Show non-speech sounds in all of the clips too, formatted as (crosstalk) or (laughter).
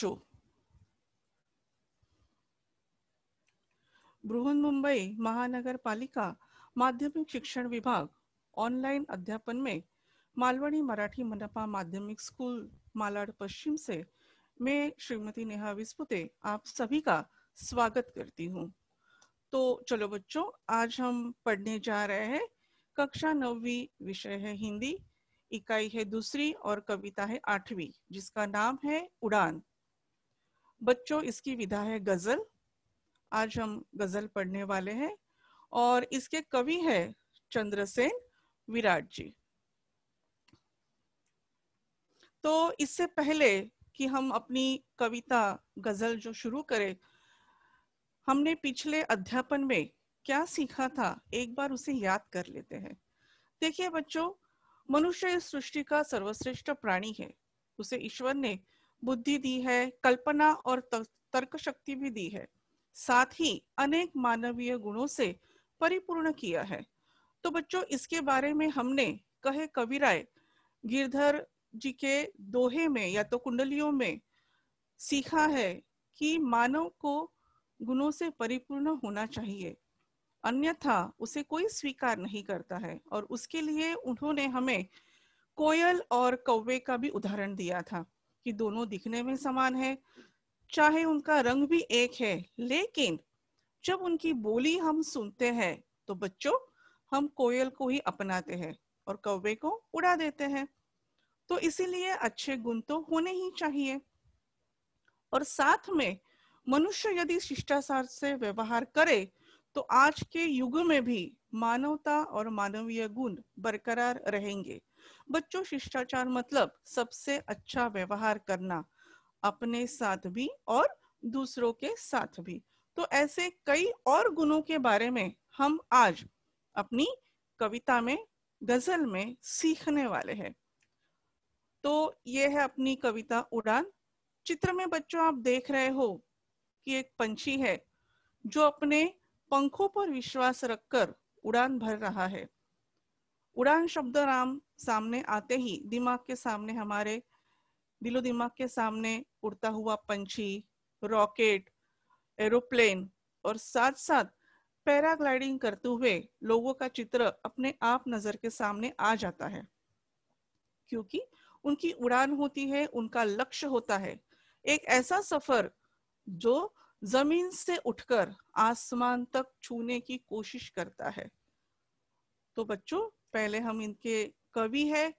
बच्चों बृहन मुंबई महानगर पालिका माध्यमिक शिक्षण विभाग ऑनलाइन अध्यापन में मालवणी मराठी मनपा माध्यमिक स्कूल मालाड पश्चिम से मैं श्रीमती नेहा विस्पुते आप सभी का स्वागत करती हूँ तो चलो बच्चों, आज हम पढ़ने जा रहे हैं कक्षा नौवीं विषय है हिंदी, इकाई है दूसरी और कविता है आठवीं, जिसका नाम है उड़ान। बच्चों, इसकी विधा है गज़ल। आज हम गज़ल पढ़ने वाले हैं और इसके कवि है चंद्रसेन विराट जी। तो इससे पहले कि हम अपनी कविता, गज़ल जो शुरू करें, हमने पिछले अध्यापन में क्या सीखा था, एक बार उसे याद कर लेते हैं। देखिए बच्चों, मनुष्य इस सृष्टि का सर्वश्रेष्ठ प्राणी है। उसे ईश्वर ने बुद्धि दी है, कल्पना और तर्क शक्ति भी दी है। साथ ही अनेक मानवीय गुणों से परिपूर्ण किया है। तो बच्चों, इसके बारे में हमने कहे कविराय गिरधर जी के दोहे में या तो कुंडलियों में सीखा है कि मानव को गुणों से परिपूर्ण होना चाहिए। अन्यथा उसे कोई स्वीकार नहीं करता है और उसके लिए उन्होंने हमें कोयल और कौवे का भी उदाहरण दिया था। कि दोनों दिखने में समान है, चाहे उनका रंग भी एक है, लेकिन जब उनकी बोली हम सुनते हैं तो बच्चों, हम कोयल को ही अपनाते हैं और कौवे को उड़ा देते हैं। तो इसीलिए अच्छे गुण तो होने ही चाहिए। और साथ में मनुष्य यदि शिष्टाचार से व्यवहार करे तो आज के युग में भी मानवता और मानवीय गुण बरकरार रहेंगे। बच्चों, शिष्टाचार मतलब सबसे अच्छा व्यवहार करना, अपने साथ भी और दूसरों के साथ भी। तो ऐसे कई और गुणों के बारे में हम आज अपनी कविता में, गज़ल में सीखने वाले हैं। तो ये है अपनी कविता उड़ान। चित्र में बच्चों, आप देख रहे हो कि एक पंछी है जो अपने पंखों पर विश्वास रखकर उड़ान भर रहा है। उड़ान शब्द राम सामने आते ही दिमाग के सामने हमारे, दिलो दिमाग के सामने उड़ता हुआ पंछी, रॉकेट, एरोप्लेन और साथ साथ पैराग्लाइडिंग करते हुए लोगों का चित्र अपने आप नज़र के सामने आ जाता है। क्योंकि उनकी उड़ान होती है, उनका लक्ष्य होता है। एक ऐसा सफ़र जो ज़मीन से उठकर आसमान तक छूने की कोशिश करता है। तो बच्चों पहले हम इनके कवि है,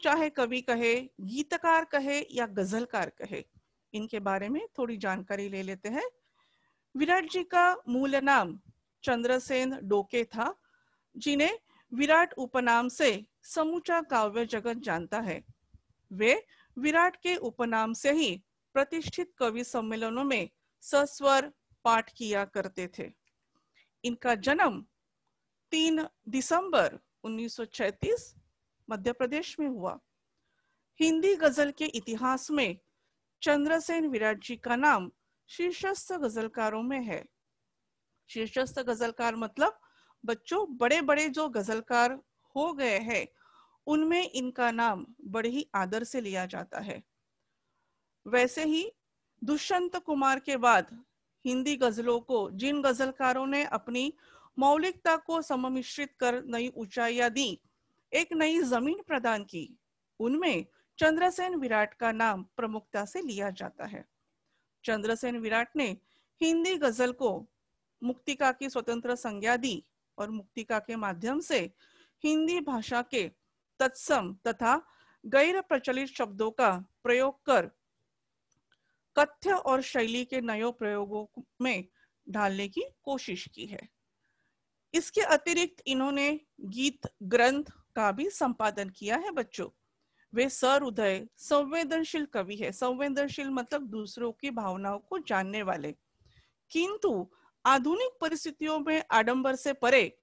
चाहे कवि कहे, गीतकार कहे या गजलकार कहे, इनके बारे में थोड़ी जानकारी ले लेते हैं। विराट जी का मूल नाम चंद्रसेन डोके था, जिन्हें विराट उपनाम से समूचा काव्य जगत जानता है। वे विराट के उपनाम से ही प्रतिष्ठित कवि सम्मेलनों में सस्वर पाठ किया करते थे। इनका जन्म 3 दिसंबर 1936 मध्य प्रदेश में हुआ। हिंदी गज़ल के इतिहास में चंद्रसेन विराट जी का नाम शीर्षस्थ गजलकारों में है। शीर्षस्थ गजलकार मतलब बच्चों बड़े बड़े जो गजलकार हो गए हैं, उनमें इनका नाम बड़े ही आदर से लिया जाता है। वैसे ही दुष्यंत कुमार के बाद हिंदी गजलों को जिन गजलकारों ने अपनी मौलिकता को सममिश्रित कर नई ऊंचाइयाँ दी। एक नई ज़मीन प्रदान की। उनमें चंद्रसेन विराट का नाम प्रमुखता से लिया जाता है। चंद्रसेन विराट ने हिंदी गज़ल को मुक्तिका की स्वतंत्र संज्ञा दी और मुक्तिका के माध्यम से हिंदी भाषा के तत्सम तथा गैर प्रचलित शब्दों का प्रयोग कर कथ्य और शैली के नए प्रयोगों में ढालने की कोशिश की है। इसके अतिरिक्त इन्होंने गीत ग्रंथ का भी संपादन किया है, बच्चों। वे सर उदय, संवेदनशील कवि है। संवेदनशील मतलब दूसरों की भावनाओं को जानने वाले। किंतु आधुनिक परिस्थितियों में आडंबर से परे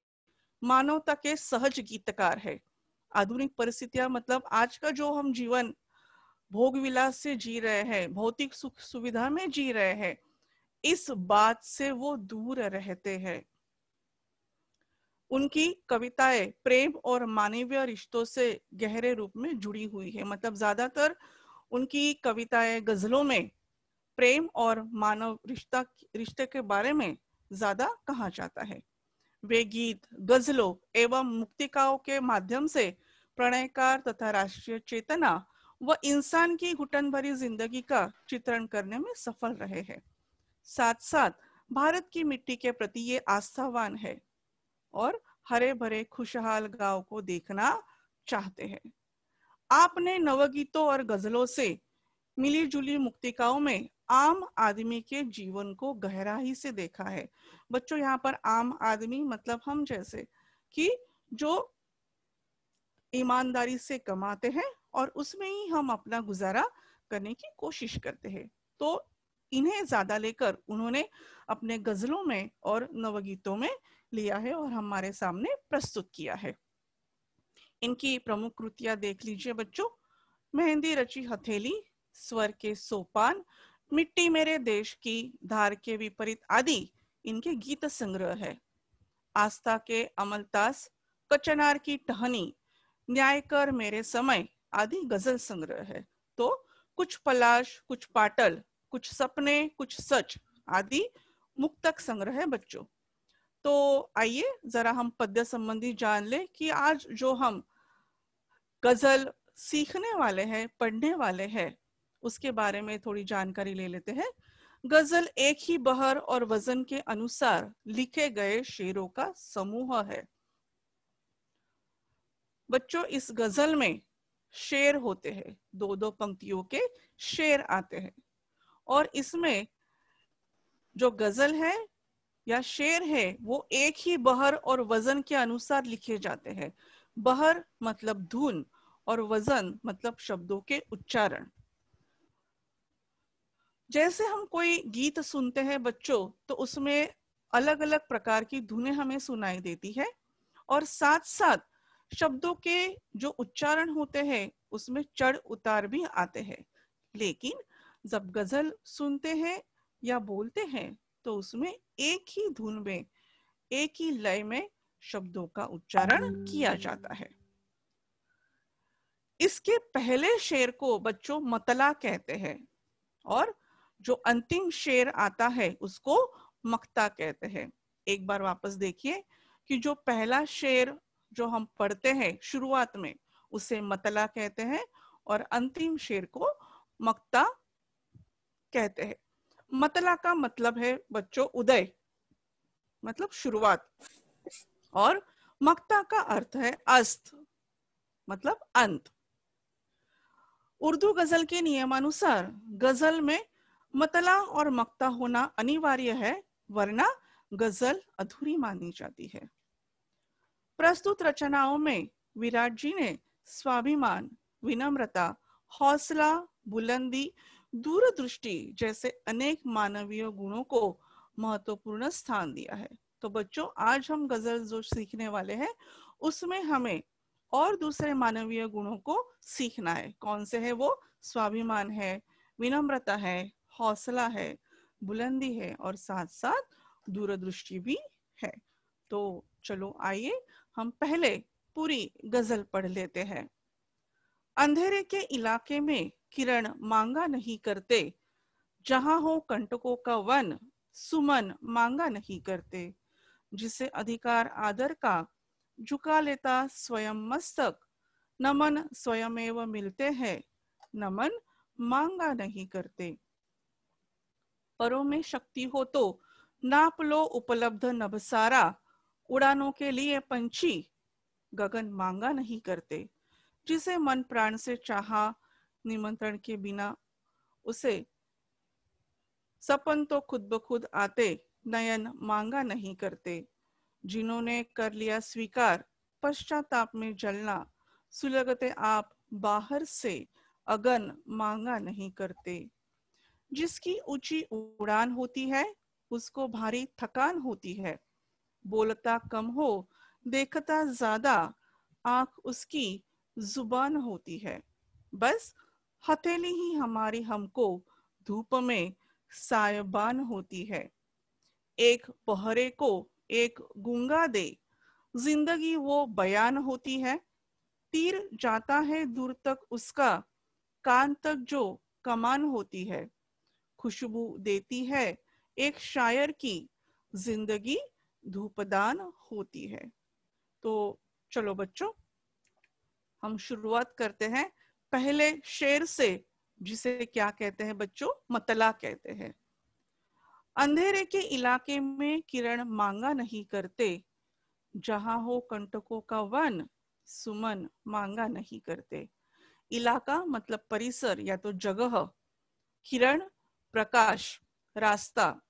मानवता के सहज गीतकार है। आधुनिक परिस्थितियाँ मतलब आज का जो हम जीवन भोग विलास से जी रहे हैं, भौतिक सुख सुविधा में जी रहे हैं, इस बात से वो दूर रहते हैं। उनकी कविताएँ प्रेम और मानवीय रिश्तों से गहरे रूप में जुड़ी हुई है। मतलब ज़्यादातर उनकी कविताएँ गजलों में प्रेम और मानव रिश्ता, रिश्ते के बारे में ज़्यादा कहा जाता है। वे गीत, गजलों एवं मुक्तिकाओं के माध्यम से प्रणयकार तथा राष्ट्रीय चेतना व इंसान की घुटन भरी ज़िंदगी का चित्रण करने में सफल रहे हैं। साथ साथ भारत की मिट्टी के प्रति ये आस्थावान है। और हरे भरे खुशहाल गाँव को देखना चाहते हैं। आपने नवगीतों और गजलों से मिली जुली मुक्तिकाओं में आम आदमी के जीवन को गहराई से देखा है। बच्चों, यहाँ पर आम आदमी मतलब हम जैसे कि जो ईमानदारी से कमाते हैं और उसमें ही हम अपना गुजारा करने की कोशिश करते हैं। तो इन्हें ज़्यादा लेकर उन्होंने अपने गजलों में और नवगीतों में लिया है और हमारे सामने प्रस्तुत किया है। इनकी प्रमुख कृतियाँ देख लीजिए बच्चों। मेहंदी रची हथेली, स्वर के सोपान, मिट्टी मेरे देश की धार के विपरीत आदि इनके गीत संग्रह है। आस्था के अमलतास कचनार की टहनी न्याय कर मेरे समय आदि गज़ल संग्रह है। तो कुछ पलाश, कुछ पाटल, कुछ सपने, कुछ सच आदि मुक्तक संग्रह है बच्चों। तो आइए, जरा हम पद्य संबंधी जान ले कि आज जो हम गज़ल सीखने वाले हैं, पढ़ने वाले हैं, उसके बारे में थोड़ी जानकारी ले लेते हैं। गज़ल एक ही बहर और वज़न के अनुसार लिखे गए शेरों का समूह है। बच्चों, इस गज़ल में शेर होते हैं दो दो पंक्तियों के शेर आते हैं। और इसमें जो गज़ल है या शेर है, वो एक ही बहर और वज़न के अनुसार लिखे जाते हैं। बहर मतलब धुन और वज़न मतलब शब्दों के उच्चारण। जैसे हम कोई गीत सुनते हैं बच्चों तो उसमें अलग अलग प्रकार की धुनें हमें सुनाई देती है और साथ साथ शब्दों के जो उच्चारण होते हैं, उसमें चढ़ उतार भी आते हैं। लेकिन जब गज़ल सुनते हैं या बोलते हैं तो उसमें एक ही धुन में, एक ही लय में शब्दों का उच्चारण किया जाता है। इसके पहले शेर को बच्चों मतला कहते हैं और जो अंतिम शेर आता है उसको मक्ता कहते हैं। एक बार वापस देखिए कि जो पहला शेर जो हम पढ़ते हैं शुरुआत में, उसे मतला कहते हैं और अंतिम शेर को मक्ता कहते हैं। मतला का मतलब है, बच्चों, उदय। मतलब शुरुआत। और मक्ता का अर्थ है अस्त। मतलब अंत। उर्दू गज़ल के नियमानुसार, गज़ल में मतला और मक्ता होना अनिवार्य है, वरना गज़ल अधूरी मानी जाती है। प्रस्तुत रचनाओं में विराट जी ने स्वाभिमान, विनम्रता, हौसला, बुलंदी दूरदृष्टि जैसे अनेक मानवीय गुणों को महत्वपूर्ण स्थान दिया है। तो बच्चों, आज हम गज़ल जो सीखने वाले हैं, उसमें हमें और दूसरे मानवीय गुणों को सीखना है। कौन से है वो? स्वाभिमान है, विनम्रता है, हौसला है, बुलंदी है और साथ साथ दूरदृष्टि भी है। तो चलो आइए, हम पहले पूरी गज़ल पढ़ लेते हैं। अंधेरे के इलाके में किरण मांगा नहीं करते। जहाँ हो कंटकों का वन, सुमन मांगा नहीं करते। जिसे अधिकार आदर का, झुका लेता स्वयं मस्तक। नमन स्वयं मिलते हैं, नमन मांगा नहीं करते। परों में शक्ति हो तो नाप लो उपलब्ध नभसारा। उड़ानों के लिए पंछी, गगन मांगा नहीं करते। जिसे मन प्राण से चाहा निमंत्रण के बिना उसे सपन तो खुद ब खुद आते, नयन मांगा नहीं करते। जिन्होंने कर लिया स्वीकार, पश्चाताप में जलना, सुलगते आप बाहर से अगन मांगा नहीं करते। जिसकी ऊँची उड़ान होती है, उसको भारी थकान होती है। बोलता कम हो, देखता ज़्यादा, आँख उसकी ज़ुबान होती है। बस हथेली ही हमारी हमको धूप में सायबान होती है। एक पहरे को एक गुंगा दे, ज़िंदगी वो बयान होती है। तीर जाता है दूर तक उसका, कान तक जो कमान होती है। खुशबू देती है एक शायर की, ज़िंदगी धूपदान होती है। तो चलो बच्चों, हम शुरुआत करते हैं। पहले शेर से, जिसे क्या कहते हैं बच्चों? मतला कहते हैं। अंधेरे के इलाके में किरण मांगा नहीं करते, जहाँ हो कंटकों का वन, सुमन मांगा नहीं करते। इलाका मतलब परिसर या तो जगह। किरण, प्रकाश, रास्ता।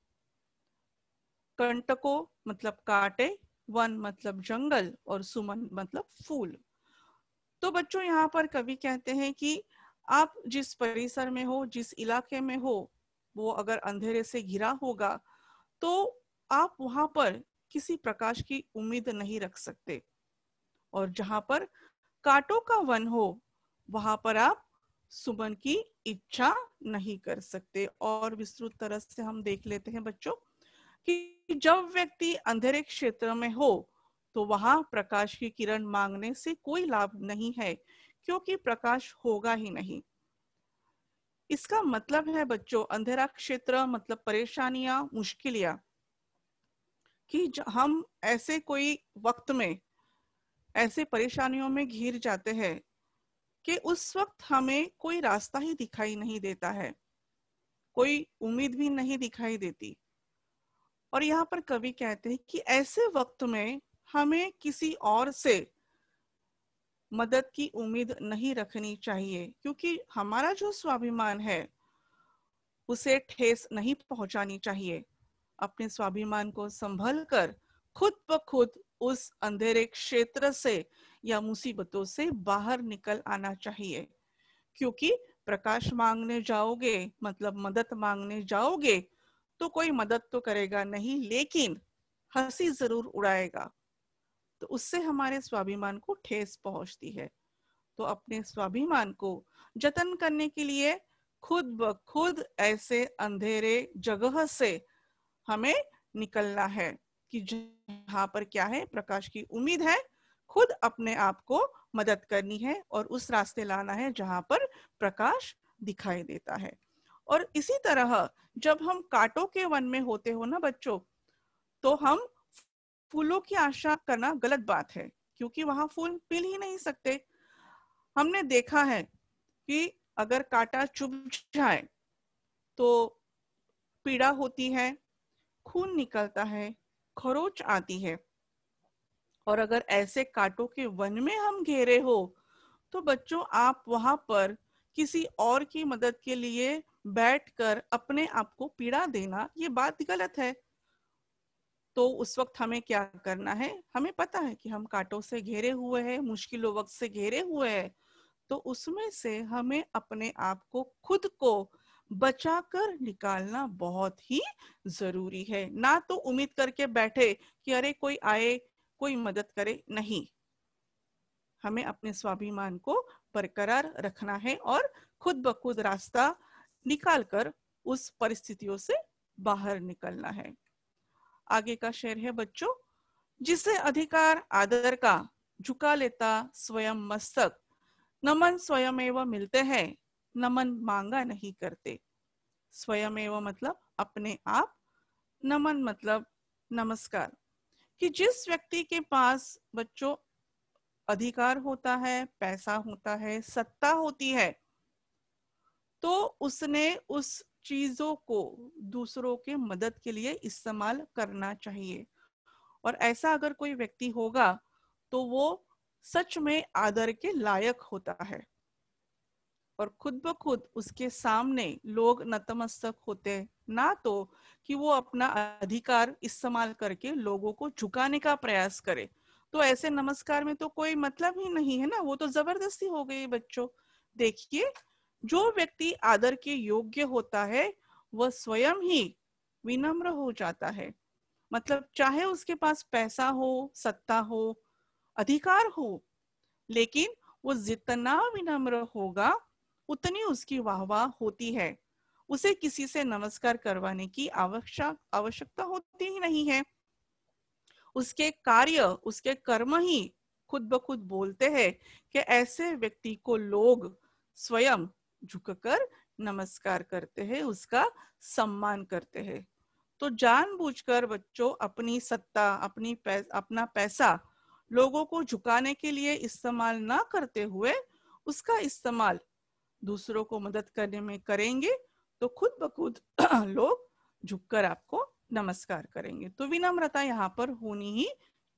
कंटको मतलब काटे, वन मतलब जंगल और सुमन मतलब फूल। तो बच्चों, यहाँ पर कवि कहते हैं कि आप जिस परिसर में हो, जिस इलाके में हो, वो अगर अंधेरे से घिरा होगा तो आप वहाँ पर किसी प्रकाश की उम्मीद नहीं रख सकते। और जहाँ पर कांटों का वन हो, वहाँ पर आप सुमन की इच्छा नहीं कर सकते। और विस्तृत तरह से हम देख लेते हैं बच्चों, कि जब व्यक्ति अंधेरे क्षेत्र में हो तो वहाँ प्रकाश की किरण मांगने से कोई लाभ नहीं है, क्योंकि प्रकाश होगा ही नहीं। इसका मतलब है बच्चों, अंधेरा क्षेत्र मतलब परेशानियाँ, मुश्किलियाँ। कि हम ऐसे कोई वक्त में, ऐसे परेशानियों में घिर जाते हैं कि उस वक्त हमें कोई रास्ता ही दिखाई नहीं देता है, कोई उम्मीद भी नहीं दिखाई देती। और यहाँ पर कवि कहते हैं कि ऐसे वक्त में हमें किसी और से मदद की उम्मीद नहीं रखनी चाहिए, क्योंकि हमारा जो स्वाभिमान है, उसे ठेस नहीं पहुंचानी चाहिए। अपने स्वाभिमान को संभल कर खुद ब खुद उस अंधेरे क्षेत्र से या मुसीबतों से बाहर निकल आना चाहिए, क्योंकि प्रकाश मांगने जाओगे मतलब मदद मांगने जाओगे तो कोई मदद तो करेगा नहीं, लेकिन हँसी ज़रूर उड़ाएगा। तो उससे हमारे स्वाभिमान को ठेस पहुँचती है। तो अपने स्वाभिमान को जतन करने के लिए खुद ब, खुद ऐसे अंधेरे जगह से हमें निकलना है कि जहाँ पर क्या है, प्रकाश की उम्मीद है, खुद अपने आप को मदद करनी है और उस रास्ते लाना है जहाँ पर प्रकाश दिखाई देता है। और इसी तरह जब हम कांटों के वन में होते हो ना बच्चों तो हम फूलों की आशा करना गलत बात है, क्योंकि वहाँ फूल मिल ही नहीं सकते। हमने देखा है कि अगर कांटा चुभ जाए तो पीड़ा होती है, खून निकलता है, खरोच आती है। और अगर ऐसे कांटों के वन में हम घेरे हो तो बच्चों आप वहाँ पर किसी और की मदद के लिए बैठकर अपने आप को पीड़ा देना ये बात गलत है। तो उस वक्त हमें क्या करना है? हमें पता है कि हम कांटों से घेरे हुए हैं, मुश्किलों वक्त से घेरे हुए हैं तो उसमें से हमें अपने आप को खुद को बचाकर निकालना बहुत ही ज़रूरी है। ना तो उम्मीद करके बैठे कि अरे कोई आए, कोई मदद करे, नहीं। हमें अपने स्वाभिमान को बरकरार रखना है और खुद ब खुद रास्ता निकाल कर उस परिस्थितियों से बाहर निकलना है। आगे का शेर है बच्चों। जिसे अधिकार आदर का झुका लेता स्वयं मस्तक। नमन स्वयं एवं मिलते हैं, नमन मांगा नहीं करते। स्वयं एवं मतलब अपने आप, नमन मतलब नमस्कार। कि जिस व्यक्ति के पास बच्चों अधिकार होता है, पैसा होता है, सत्ता होती है तो उसने उस चीज़ों को दूसरों के मदद के लिए इस्तेमाल करना चाहिए। और ऐसा अगर कोई व्यक्ति होगा तो वो सच में आदर के लायक होता है। और खुद ब खुद उसके सामने लोग नतमस्तक होते ना तो कि वो अपना अधिकार इस्तेमाल करके लोगों को झुकाने का प्रयास करे। तो ऐसे नमस्कार में तो कोई मतलब ही नहीं है ना, वो तो ज़बरदस्ती हो गई बच्चों। देखिए जो व्यक्ति आदर के योग्य होता है, वह स्वयं ही विनम्र हो जाता है। मतलब चाहे उसके पास पैसा हो, सत्ता हो, अधिकार हो, लेकिन वो जितना विनम्र होगा, उतनी उसकी वाहवाह होती है। उसे किसी से नमस्कार करवाने की आवश्यक, आवश्यकता होती ही नहीं है। उसके कार्य, उसके कर्म ही खुद ब खुद बोलते हैं कि ऐसे व्यक्ति को लोग स्वयं झुककर नमस्कार करते हैं उसका सम्मान करते हैं। तो जानबूझकर बच्चों अपनी सत्ता अपनी पै, अपना पैसा लोगों को झुकाने के लिए इस्तेमाल ना करते हुए उसका इस्तेमाल दूसरों को मदद करने में करेंगे तो खुद ब खुद (clears throat) लोग झुककर आपको नमस्कार करेंगे। तो विनम्रता यहाँ पर होनी ही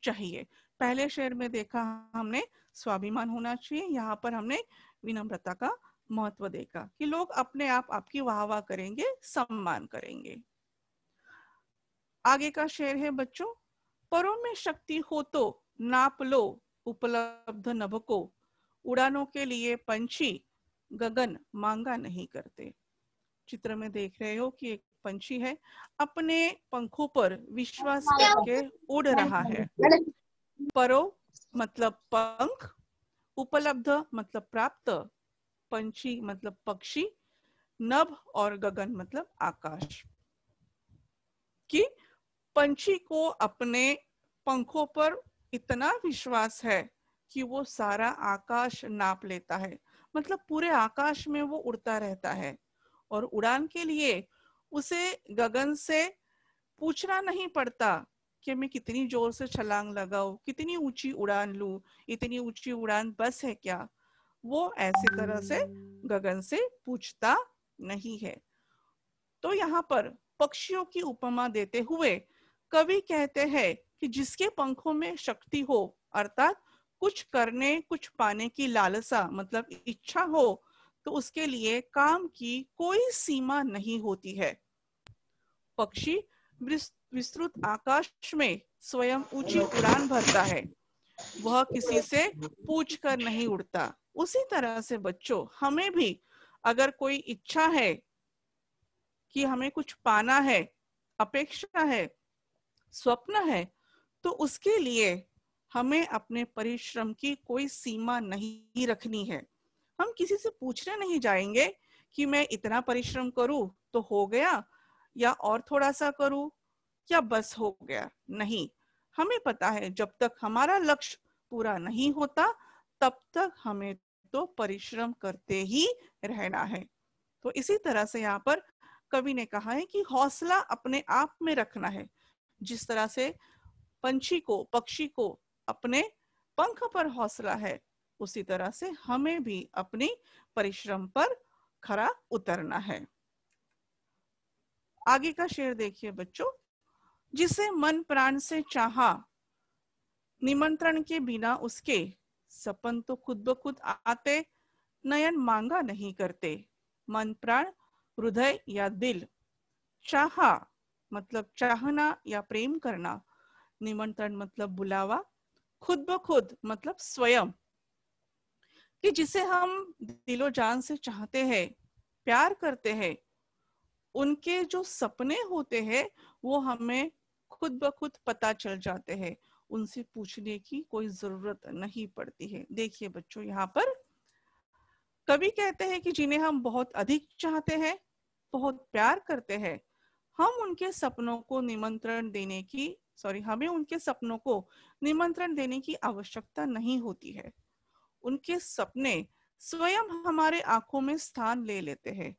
चाहिए। पहले शेर में देखा हमने स्वाभिमान होना चाहिए। यहाँ पर हमने विनम्रता का महत्व देगा कि लोग अपने आप आपकी वाह वाह करेंगे सम्मान करेंगे। आगे का शेर है बच्चों परों में शक्ति हो तो नाप लो उपलब्ध नभ को। उड़ानों के लिए पंछी गगन मांगा नहीं करते। चित्र में देख रहे हो कि एक पंछी है अपने पंखों पर विश्वास करके उड़ रहा है। परो मतलब पंख उपलब्ध मतलब प्राप्त पंछी मतलब पक्षी, नभ और गगन मतलब आकाश। कि पंछी को अपने पंखों पर इतना विश्वास है कि वो सारा आकाश नाप लेता है। मतलब पूरे आकाश में वो उड़ता रहता है और उड़ान के लिए उसे गगन से पूछना नहीं पड़ता कि मैं कितनी ज़ोर से छलांग लगाऊ, कितनी ऊँची उड़ान लू, इतनी ऊँची उड़ान बस है क्या? वो ऐसी तरह से गगन से पूछता नहीं है। तो यहाँ पर पक्षियों की उपमा देते हुए कवि कहते हैं कि जिसके पंखों में शक्ति हो, अर्थात कुछ करने, कुछ पाने की लालसा मतलब इच्छा हो तो उसके लिए काम की कोई सीमा नहीं होती है। पक्षी विस्तृत आकाश में स्वयं ऊँची उड़ान भरता है। वह किसी से पूछ कर नहीं उड़ता। उसी तरह से बच्चों, हमें भी अगर कोई इच्छा है कि हमें कुछ पाना है, अपेक्षा है, स्वप्न है तो उसके लिए हमें अपने परिश्रम की कोई सीमा नहीं रखनी है। हम किसी से पूछने नहीं जाएँगे कि मैं इतना परिश्रम करूँ तो हो गया या और थोड़ा सा करूँ या बस हो गया। नहीं, हमें पता है जब तक हमारा लक्ष्य पूरा नहीं होता, तब तक हमें तो परिश्रम करते ही रहना है। तो इसी तरह से यहाँ पर कवि ने कहा है कि हौसला अपने आप में रखना है। जिस तरह से पंछी को, पक्षी को अपने पंख पर हौसला है, उसी तरह से हमें भी अपनी परिश्रम पर खरा उतरना है। आगे का शेर देखिए बच्चों। जिसे मन प्राण से चाहा, निमंत्रण के बिना उसके सपन तो खुद ब खुद आते, नयन मांगा नहीं करते। मन, प्राण, हृदय या दिल। चाहा मतलब चाहना या प्रेम करना। निमंत्रण मतलब बुलावा। खुद ब खुद मतलब स्वयं। कि जिसे हम दिलो जान से चाहते हैं, प्यार करते हैं, उनके जो सपने होते हैं, वो हमें खुद ब खुद पता चल जाते हैं। उनसे पूछने की कोई ज़रूरत नहीं पड़ती है। देखिए बच्चों, यहाँ पर कभी कहते हैं कि जिन्हें हम बहुत अधिक चाहते हैं, बहुत प्यार करते हैं, हम उनके सपनों को निमंत्रण देने की सॉरी हमें उनके सपनों को निमंत्रण देने की आवश्यकता नहीं होती है। उनके सपने स्वयं हमारे आँखों में स्थान ले लेते हैं।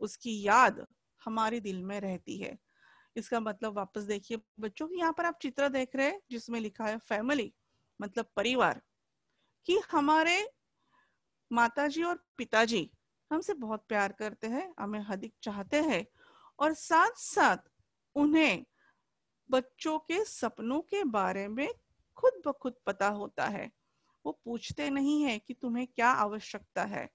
उसकी याद हमारे दिल में रहती है। इसका मतलब वापस देखिए, बच्चों यहाँ पर आप चित्र देख रहे हैं, जिसमें लिखा है फैमिली मतलब परिवार, कि हमारे माताजी और पिताजी हमसे बहुत प्यार करते हैं, हमें अधिक चाहते हैं, और साथ साथ उन्हें बच्चों के सपनों के बारे में खुद ब खुद पता होता है। वो पूछते नहीं है कि तुम्हें क्या आवश्यकता है,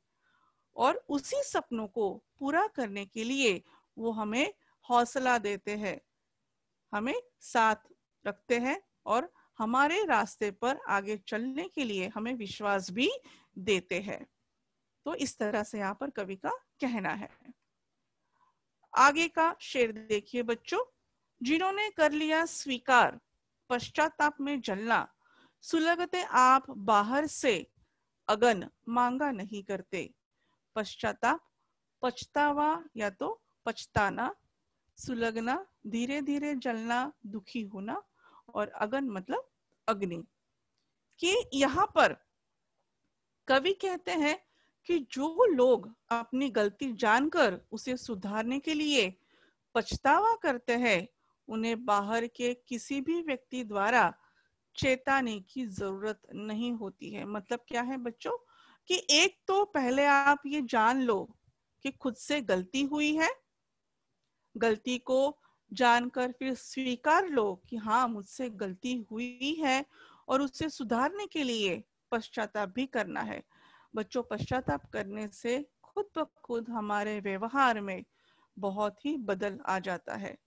और उसी सपनों को पूरा करने के लिए वो हमें हौसला देते हैं। हमें साथ रखते हैं और हमारे रास्ते पर आगे चलने के लिए हमें विश्वास भी देते हैं। तो इस तरह से यहाँ पर कवि का कहना है। आगे का शेर देखिए बच्चों। जिन्होंने कर लिया स्वीकार, पश्चाताप में जलना, सुलगते आप बाहर से, अगन मांगा नहीं करते। पश्चाताप, पछतावा या तो पछताना सुलगना धीरे धीरे जलना, दुखी होना और अगन मतलब अग्नि। कि यहाँ पर कवि कहते हैं कि जो लोग अपनी गलती जानकर उसे सुधारने के लिए पछतावा करते हैं, उन्हें बाहर के किसी भी व्यक्ति द्वारा चेताने की ज़रूरत नहीं होती है। मतलब क्या है बच्चों? कि एक तो पहले आप ये जान लो कि खुद से गलती हुई है गलती को जानकर फिर स्वीकार लो कि हाँ मुझसे गलती हुई है और उससे सुधारने के लिए पश्चाताप भी करना है। बच्चों, पश्चाताप करने से खुद ब खुद हमारे व्यवहार में बहुत ही बदल आ जाता है।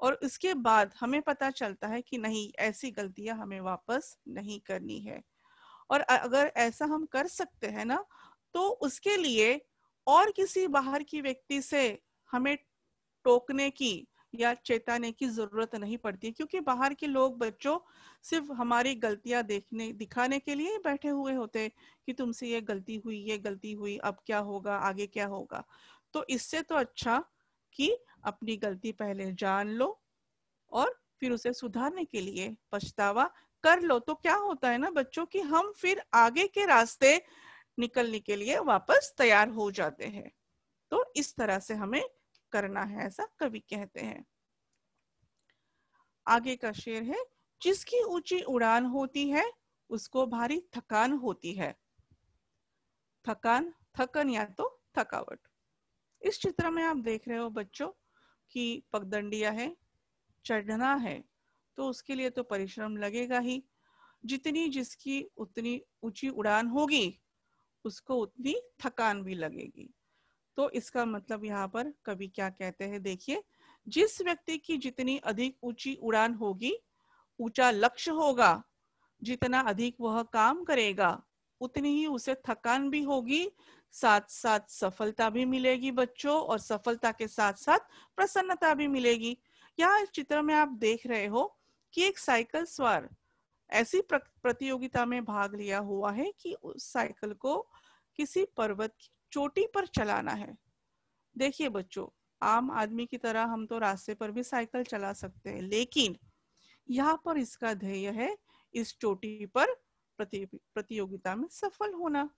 और इसके बाद हमें पता चलता है कि नहीं, ऐसी गलतियाँ हमें वापस नहीं करनी है। और अगर ऐसा हम कर सकते हैं ना तो उसके लिए और किसी बाहर की व्यक्ति से हमें टोकने की या चेताने की ज़रूरत नहीं पड़ती क्योंकि बाहर के लोग बच्चों सिर्फ़ हमारी गलतियाँ देखने, दिखाने के लिए ही बैठे हुए होते कि तुमसे ये गलती हुई, ये गलती हुई, अब क्या होगा, आगे क्या होगा। तो इससे तो अच्छा कि अपनी गलती पहले जान लो और फिर उसे सुधारने के लिए पछतावा कर लो। तो क्या होता है ना, बच्चों की हम फिर आगे के रास्ते निकलने के लिए वापस तैयार हो जाते हैं। तो इस तरह से हमें करना है ऐसा कवि कहते हैं। आगे का शेर है, जिसकी ऊँची उड़ान होती है, उसको भारी थकान होती है। थकान, थकन या तो थकावट। इस चित्र में आप देख रहे हो बच्चों कि पगदंडिया है, चढ़ना है तो उसके लिए तो परिश्रम लगेगा ही। जितनी जिसकी उतनी ऊँची उड़ान होगी, उसको उतनी थकान भी लगेगी। तो इसका मतलब यहाँ पर कवि क्या कहते हैं, देखिए, जिस व्यक्ति की जितनी अधिक ऊँची उड़ान होगी, ऊँचा लक्ष्य होगा, जितना अधिक वह काम करेगा, उतनी ही उसे थकान भी होगी साथ साथ सफलता भी मिलेगी बच्चों और सफलता के साथ साथ प्रसन्नता भी मिलेगी। यहाँ इस चित्र में आप देख रहे हो कि एक साइकिल सवार ऐसी प्रतियोगिता में भाग लिया हुआ है कि उस साइकिल को किसी पर्वत की चोटी पर चलाना है। देखिए बच्चों आम आदमी की तरह हम तो रास्ते पर भी साइकिल चला सकते हैं लेकिन यहाँ पर इसका ध्येय है इस चोटी पर प्रति, प्रतियोगिता में सफल होना।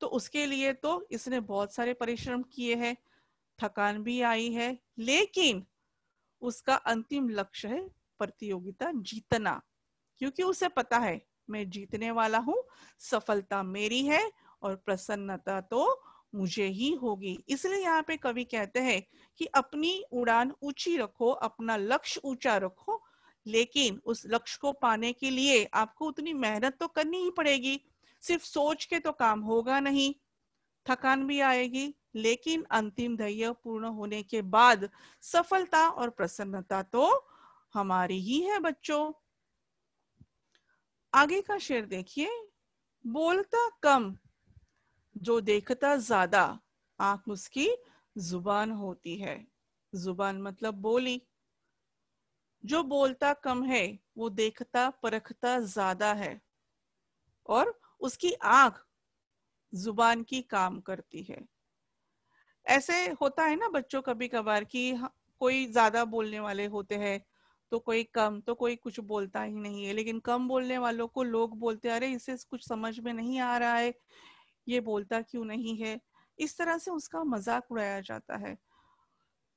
तो उसके लिए तो इसने बहुत सारे परिश्रम किए हैं थकान भी आई है लेकिन उसका अंतिम लक्ष्य है प्रतियोगिता जीतना क्योंकि उसे पता है मैं जीतने वाला हूँ सफलता मेरी है और प्रसन्नता तो मुझे ही होगी। इसलिए यहाँ पे कवि कहते हैं कि अपनी उड़ान ऊँची रखो, अपना लक्ष्य ऊँचा रखो, लेकिन उस लक्ष्य को पाने के लिए आपको उतनी मेहनत तो करनी ही पड़ेगी। सिर्फ़ सोच के तो काम होगा नहीं, थकान भी आएगी, लेकिन अंतिम धैर्य पूर्ण होने के बाद सफलता और प्रसन्नता तो हमारी ही है बच्चों। आगे का शेर देखिए, बोलता कम जो देखता ज़्यादा आँख उसकी ज़ुबान होती है। ज़ुबान मतलब बोली। जो बोलता कम है, वो देखता, परखता ज़्यादा है। और उसकी आँख ज़ुबान की काम करती है। ऐसे होता है ना बच्चों कभी कभार कि कोई ज़्यादा बोलने वाले होते हैं तो कोई कम तो कोई कुछ बोलता ही नहीं है। लेकिन कम बोलने वालों को लोग बोलते अरे, इसे कुछ समझ में नहीं आ रहा है ये बोलता क्यों नहीं है? इस तरह से उसका मज़ाक उड़ाया जाता है।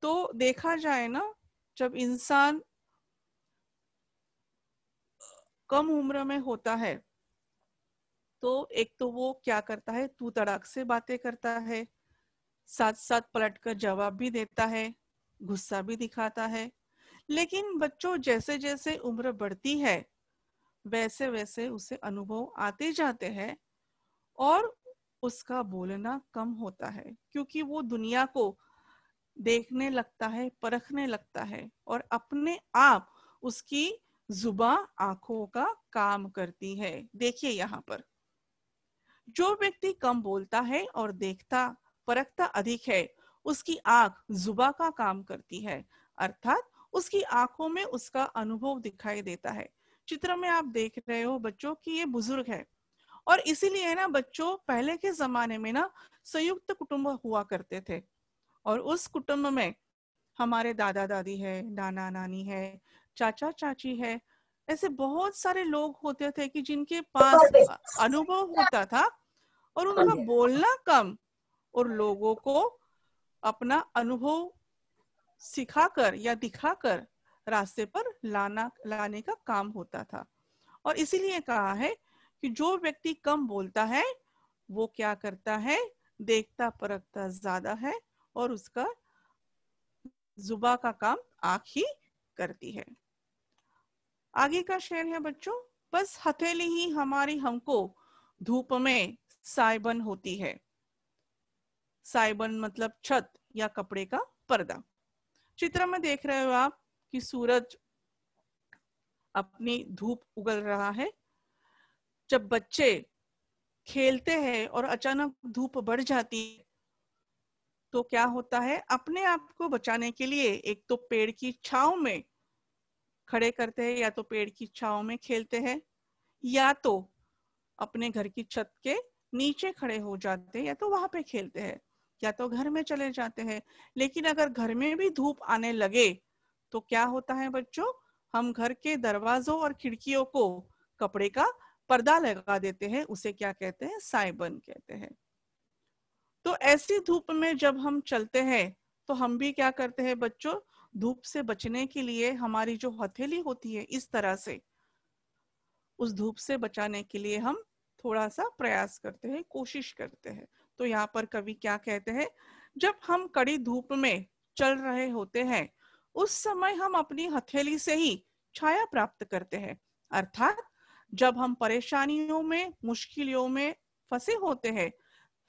तो देखा जाए ना, जब इंसान कम उम्र में होता है तो एक तो वो क्या करता है? तू तड़ाक से बातें करता है साथ साथ पलट कर जवाब भी देता है, गुस्सा भी दिखाता है। लेकिन बच्चों जैसे जैसे उम्र बढ़ती है वैसे वैसे उसे अनुभव आते जाते हैं और उसका बोलना कम होता है, क्योंकि वो दुनिया को देखने लगता है, परखने लगता है और अपने आप उसकी जुबा आँखों का काम करती है। देखिए यहाँ पर। जो व्यक्ति कम बोलता है और देखता, परखता अधिक है, उसकी आँख जुबा का काम करती है, अर्थात उसकी आँखों में उसका अनुभव दिखाई देता है। चित्र में आप देख रहे हो बच्चों की ये बुज़ुर्ग है। और इसीलिए ना बच्चों पहले के जमाने में ना संयुक्त कुटुंब हुआ करते थे। और उस कुटुंब में हमारे दादा दादी है नाना नानी है चाचा चाची है ऐसे बहुत सारे लोग होते थे कि जिनके पास अनुभव होता था और उनका बोलना कम और लोगों को अपना अनुभव सिखाकर या दिखाकर रास्ते पर लाना लाने का काम होता था। और इसीलिए कहा है कि जो व्यक्ति कम बोलता है, वो क्या करता है? देखता परखता ज़्यादा है और उसका जुबा का काम आँख ही करती है। आगे का शेर है बच्चों, बस हथेली ही हमारी हमको धूप में साइबन होती है। साइबन मतलब छत या कपड़े का पर्दा। चित्र में देख रहे हो आप कि सूरज अपनी धूप उगल रहा है जब बच्चे खेलते हैं और अचानक धूप बढ़ जाती है तो क्या होता है? अपने आप को बचाने के लिए एक तो पेड़ की छाव में खड़े करते हैं, या तो पेड़ की छाव में खेलते हैं, या तो अपने घर की छत के नीचे खड़े हो जाते हैं, या तो वहाँ पे खेलते हैं, या तो घर में चले जाते हैं। लेकिन अगर घर में भी धूप आने लगे तो क्या होता है बच्चों? हम घर के दरवाजों और खिड़कियों को कपड़े का पर्दा लगा देते हैं, उसे क्या कहते हैं? साइबन कहते हैं। तो ऐसी धूप में जब हम चलते हैं तो हम भी क्या करते हैं बच्चों? धूप से बचने के लिए हमारी जो हथेली होती है, इस तरह से, उस धूप से बचाने के लिए हम थोड़ा सा प्रयास करते हैं, कोशिश करते हैं। तो यहाँ पर कवि क्या कहते हैं? जब हम कड़ी धूप में चल रहे होते हैं, उस समय हम अपनी हथेली से ही छाया प्राप्त करते हैं। अर्थात जब हम परेशानियों में मुश्किलों में फंसे होते हैं,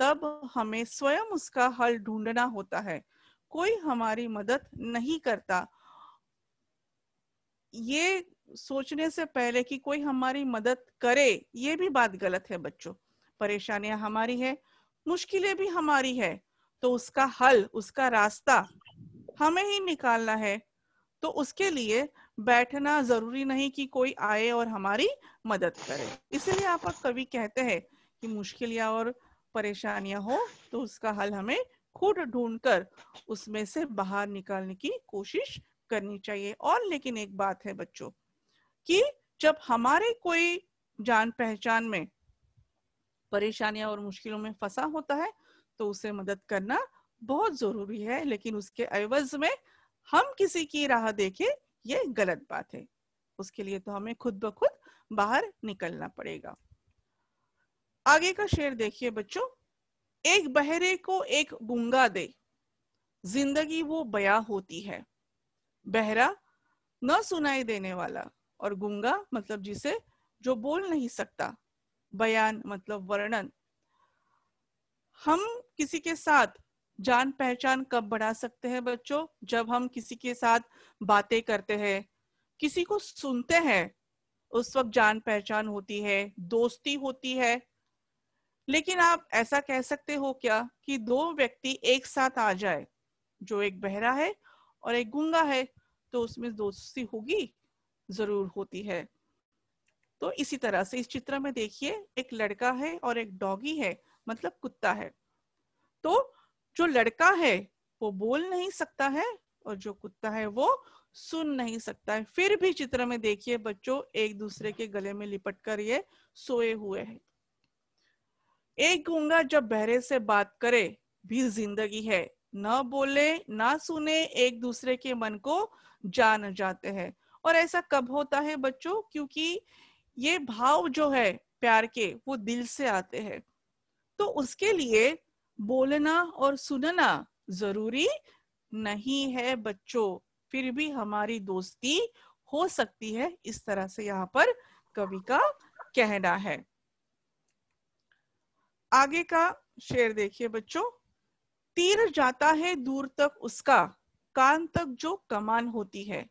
तब हमें स्वयं उसका हल ढूंढना होता है। कोई हमारी मदद नहीं करता। ये सोचने से पहले कि कोई हमारी मदद करे, ये भी बात गलत है बच्चों। परेशानियाँ हमारी है, मुश्किलें भी हमारी है तो उसका हल, उसका रास्ता हमें ही निकालना है। तो उसके लिए बैठना ज़रूरी नहीं कि कोई आए और हमारी मदद करे। इसलिए आप कवि कहते हैं कि मुश्किल या और परेशानियाँ हो तो उसका हल हमें खुद ढूंढकर उसमें से बाहर निकालने की कोशिश करनी चाहिए। और लेकिन एक बात है बच्चों, कि जब हमारे कोई जान पहचान में परेशानियाँ और मुश्किलों में फंसा होता है तो उसे मदद करना बहुत ज़रूरी है। लेकिन उसके अवज में हम किसी की राह देखे ये गलत बात है। उसके लिए तो हमें खुद ब खुद बाहर निकलना पड़ेगा। आगे का शेर देखिए बच्चों। एक बहरे को एक गुंगा दे। ज़िंदगी वो बया होती है। बहरा न सुनाई देने वाला और गुंगा मतलब जिसे जो बोल नहीं सकता। बयान मतलब वर्णन। हम किसी के साथ जान पहचान कब बढ़ा सकते हैं बच्चों? जब हम किसी के साथ बातें करते हैं, किसी को सुनते हैं, उस वक्त जान पहचान होती है, दोस्ती होती है। लेकिन आप ऐसा कह सकते हो क्या कि दो व्यक्ति एक साथ आ जाए, जो एक बहरा है और एक गुंगा है तो उसमें दोस्ती होगी? ज़रूर होती है। तो इसी तरह से इस चित्र में देखिए, एक लड़का है और एक डॉगी है मतलब कुत्ता है। तो जो लड़का है, वो बोल नहीं सकता है और जो कुत्ता है, वो सुन नहीं सकता है। फिर भी चित्र में देखिए, बच्चों, एक दूसरे के गले में लिपट कर ये सोए हुए हैं। एक गूँगा जब बहरे से बात करे, भी ज़िंदगी है। न बोले, ना सुने, एक दूसरे के मन को जान जाते हैं। और ऐसा कब होता है बच्चों? क्योंकि ये भाव जो है, प्यार के, वो दिल से आते हैं। तो उसके लिए बोलना और सुनना ज़रूरी नहीं है बच्चों। फिर भी हमारी दोस्ती हो सकती है, इस तरह से यहाँ पर कवि का कहना है। आगे का शेर देखिए बच्चों। तीर जाता है दूर तक उसका, कान तक जो कमान होती है।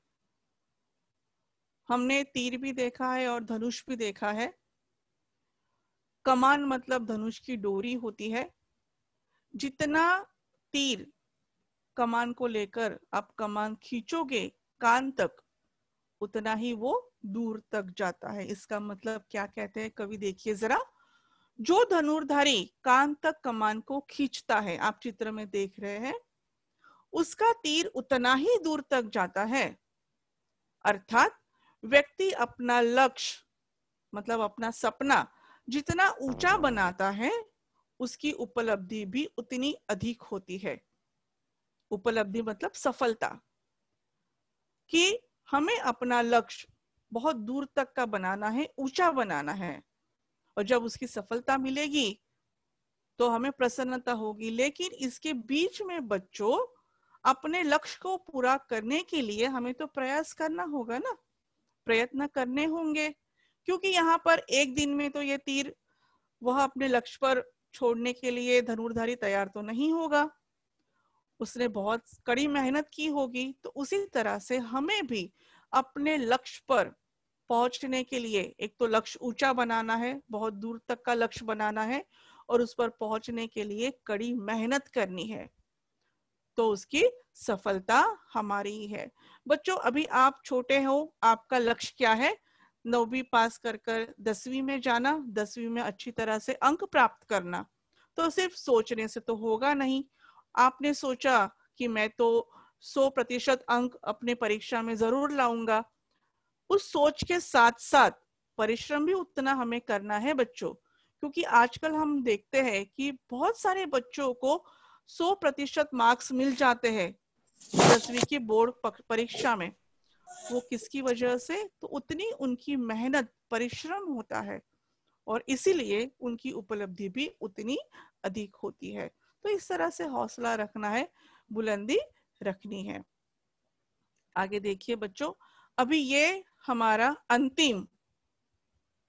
हमने तीर भी देखा है और धनुष भी देखा है। कमान मतलब धनुष की डोरी होती है। जितना तीर कमान को लेकर आप कमान खींचोगे कान तक, उतना ही वो दूर तक जाता है। इसका मतलब क्या कहते हैं? कवि देखिए जरा। जो धनुर्धारी कान तक कमान को खींचता है, आप चित्र में देख रहे हैं, उसका तीर उतना ही दूर तक जाता है। अर्थात व्यक्ति अपना लक्ष्य मतलब अपना सपना, जितना ऊँचा बनाता है उसकी उपलब्धि भी उतनी अधिक होती है। उपलब्धि मतलब सफलता। कि हमें अपना लक्ष्य बहुत दूर तक का बनाना है, ऊँचा बनाना है। और जब उसकी सफलता मिलेगी तो हमें प्रसन्नता होगी। लेकिन इसके बीच में बच्चों, अपने लक्ष्य को पूरा करने के लिए हमें तो प्रयास करना होगा ना। प्रयत्न करने होंगे। क्योंकि यहाँ पर एक दिन में तो ये तीर, वह अपने लक्ष्य पर छोड़ने के लिए धनुर्धारी तैयार तो नहीं होगा। उसने बहुत कड़ी मेहनत की होगी तो उसी तरह से हमें भी अपने लक्ष्य पर पहुँचने के लिए एक तो लक्ष्य ऊँचा बनाना है, बहुत दूर तक का लक्ष्य बनाना है, और उस पर पहुँचने के लिए कड़ी मेहनत करनी है। तो उसकी सफलता हमारी ही है। बच्चों, अभी आप छोटे हो, आपका लक्ष्य क्या है? नौवीं पास कर कर दसवीं में जाना, दसवीं में अच्छी तरह से अंक प्राप्त करना। तो सिर्फ़ सोचने से तो होगा नहीं। आपने सोचा कि मैं तो सौ प्रतिशत अंक अपने परीक्षा में ज़रूर लाऊँगा। उस सोच के साथ साथ परिश्रम भी उतना हमें करना है बच्चों, क्योंकि आजकल हम देखते हैं कि बहुत सारे बच्चों को सौ प्रतिशत मार्क्स मिल जाते हैं दसवीं की बोर्ड परीक्षा में। वो किसकी वजह से? तो उतनी उनकी मेहनत, परिश्रम होता है और इसीलिए उनकी उपलब्धि भी उतनी अधिक होती है। तो इस तरह से हौसला रखना है, बुलंदी रखनी है। आगे देखिए बच्चों, अभी ये हमारा अंतिम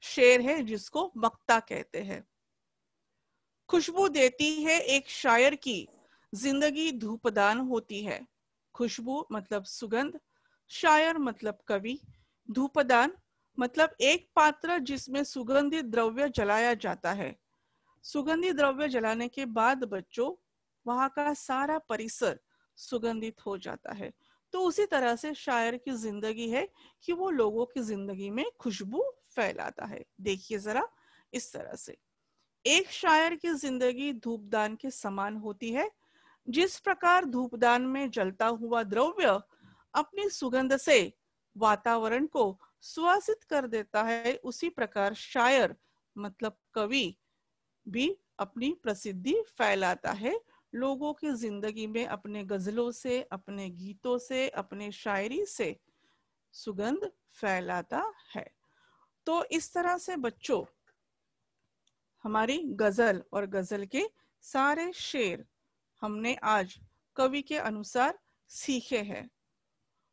शेर है जिसको मक्ता कहते हैं। खुशबू देती है एक शायर की, ज़िंदगी धूपदान होती है। खुशबू मतलब सुगंध शायर मतलब कवि, धूपदान मतलब एक पात्र जिसमें सुगंधित द्रव्य जलाया जाता है। सुगंधित द्रव्य जलाने के बाद बच्चों, वहाँ का सारा परिसर सुगंधित हो जाता है। तो उसी तरह से शायर की ज़िंदगी है कि वो लोगों की ज़िंदगी में खुशबू फैलाता है। देखिए जरा इस तरह से। एक शायर की ज़िंदगी धूपदान के समान होती है। जिस प्रकार धूपदान में जलता हुआ द्रव्य अपनी सुगंध से वातावरण को सुवासित कर देता है। उसी प्रकार शायर मतलब कवि, भी अपनी प्रसिद्धि फैलाता है। लोगों की ज़िंदगी में अपने गजलों से, अपने गीतों से, अपने शायरी से सुगंध फैलाता है। तो इस तरह से बच्चों, हमारी गज़ल और गज़ल के सारे शेर हमने आज कवि के अनुसार सीखे हैं।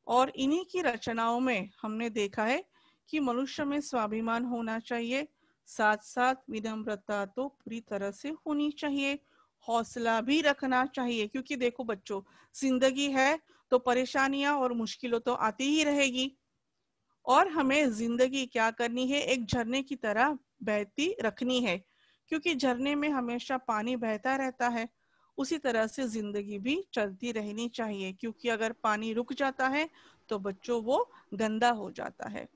और इन्हीं की रचनाओं में हमने देखा है कि मनुष्य में स्वाभिमान होना चाहिए साथ साथ विनम्रता तो पूरी तरह से होनी चाहिए, हौसला भी रखना चाहिए। क्योंकि देखो बच्चों, ज़िंदगी है तो परेशानियाँ और मुश्किलों तो आती ही रहेगी। और हमें ज़िंदगी क्या करनी है? एक झरने की तरह बहती रखनी है। क्योंकि झरने में हमेशा पानी बहता रहता है। उसी तरह से ज़िंदगी भी चलती रहनी चाहिए, क्योंकि अगर पानी रुक जाता है तो बच्चों वो गंदा हो जाता है।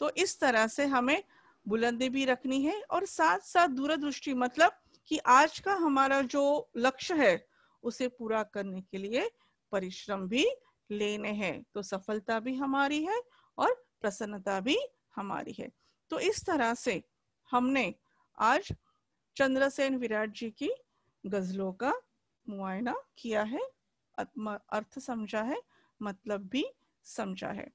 तो इस तरह से हमें बुलंदी भी रखनी है और साथ साथ दूरदृष्टि मतलब कि आज का हमारा जो लक्ष्य है, उसे पूरा करने के लिए परिश्रम भी लेने हैं। तो सफलता भी हमारी है और प्रसन्नता भी हमारी है। तो इस तरह से हमने आज चंद्रसेन विराट जी की गजलों का मुआयना किया है अर्थ समझा है मतलब भी समझा है।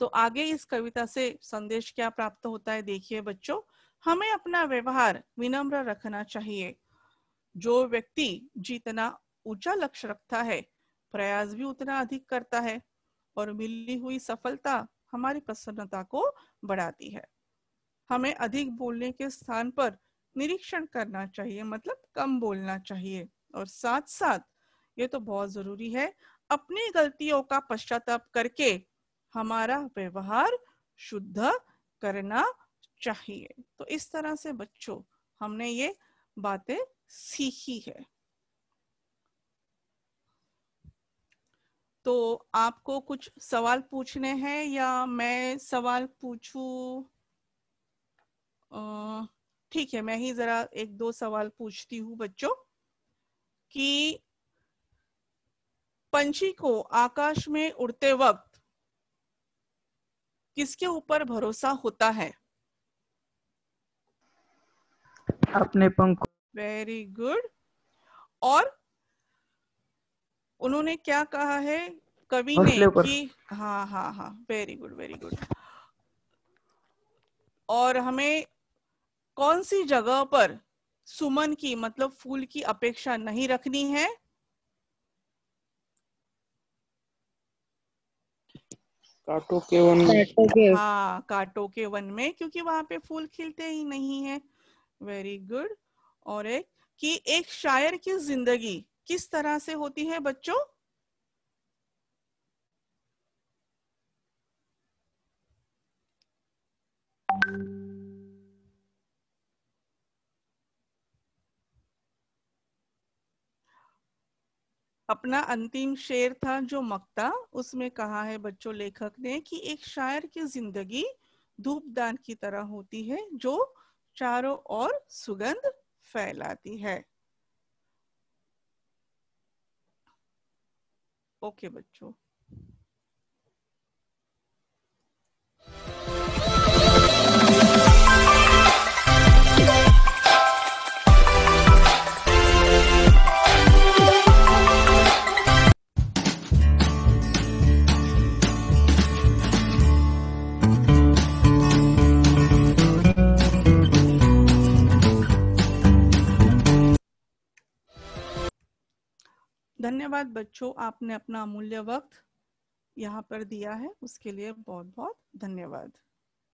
तो आगे इस कविता से संदेश क्या प्राप्त होता है, देखिए बच्चों, हमें अपना व्यवहार विनम्र रखना चाहिए। जो व्यक्ति जितना ऊँचा लक्ष्य रखता है, प्रयास भी उतना अधिक करता है और मिली हुई सफलता हमारी प्रसन्नता को बढ़ाती है। हमें अधिक बोलने के स्थान पर निरीक्षण करना चाहिए मतलब कम बोलना चाहिए। और साथ साथ ये तो बहुत ज़रूरी है, अपनी गलतियों का पश्चाताप करके हमारा व्यवहार शुद्ध करना चाहिए। तो इस तरह से बच्चों, हमने ये बातें सीखी है। तो आपको कुछ सवाल पूछने हैं या मैं सवाल पूछूँ? ठीक है मैं ही जरा एक दो सवाल पूछती हूँ बच्चों कि पंछी को आकाश में उड़ते वक्त किसके ऊपर भरोसा होता है? अपने पंख वेरी गुड और उन्होंने क्या कहा है? कवि ने कि हाँ हाँ हाँ वेरी गुड वेरी गुड और हमें कौन सी जगह पर सुमन की मतलब फूल की अपेक्षा नहीं रखनी है? कांटों के वन में। हाँ कांटों के वन में क्योंकि वहाँ पे फूल खिलते ही नहीं है। वेरी गुड और एक कि एक शायर की ज़िंदगी किस तरह से होती है बच्चों? अपना अंतिम शेर था जो मक्ता, उसमें कहा है बच्चों लेखक ने कि एक शायर की ज़िंदगी धूपदान की तरह होती है, जो चारों ओर सुगंध फैलाती है। ओके बच्चों। धन्यवाद बच्चों, आपने अपना अमूल्य वक्त यहाँ पर दिया है। उसके लिए बहुत बहुत धन्यवाद।